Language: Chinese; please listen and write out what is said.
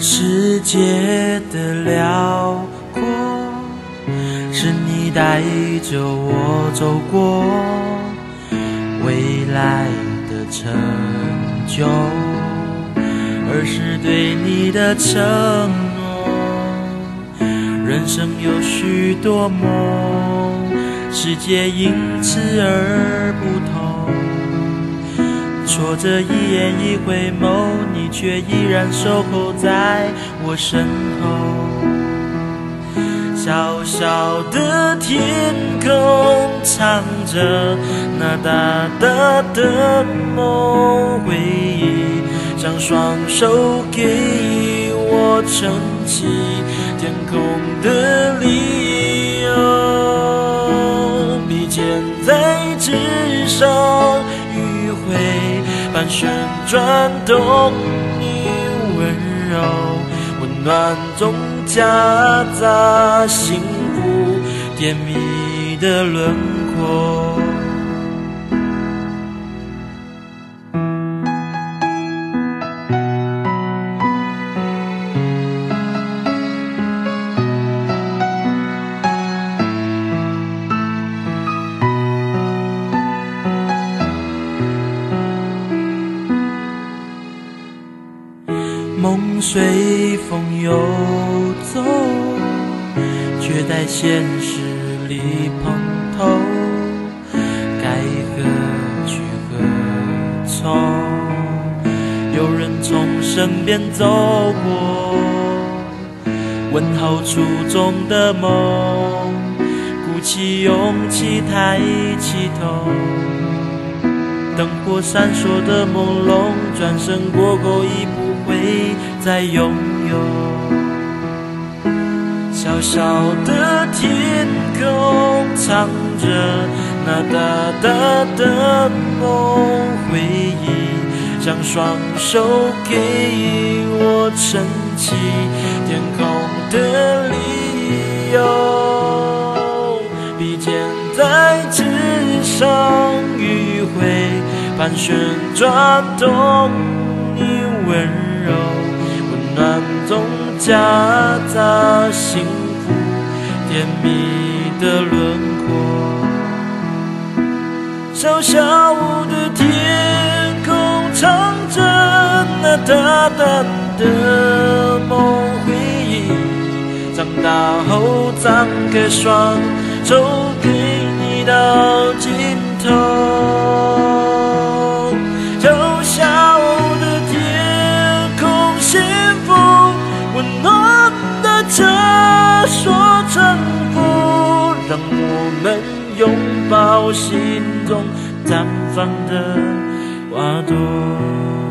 世界的辽阔，是你带着我走过未来的成就，而是对你的承诺。人生有许多梦，世界因此而不同。说着一言一回眸，你却依然守候在我身后。小小的天空，藏着那大大的梦，回忆将双手给我撑起天空的理由。笔尖在纸上迂回。般旋转，动你温柔，温暖中夹杂幸福甜蜜的轮廓。梦随风游走，却在现实里碰头。该何去何从？有人从身边走过，问候初中的梦，鼓起勇气抬起头。灯火闪烁的朦胧，转身过后已不会再拥有。小小的天空，藏着那大大的梦，回忆将双手给我撑起天空的理由。笔尖在纸上迂回。盘旋转动，你温柔温暖中夹杂幸福甜蜜的轮廓。小小的天空，藏着那大大的梦，回忆长大后张开双手给你到们拥抱心中绽放的花朵。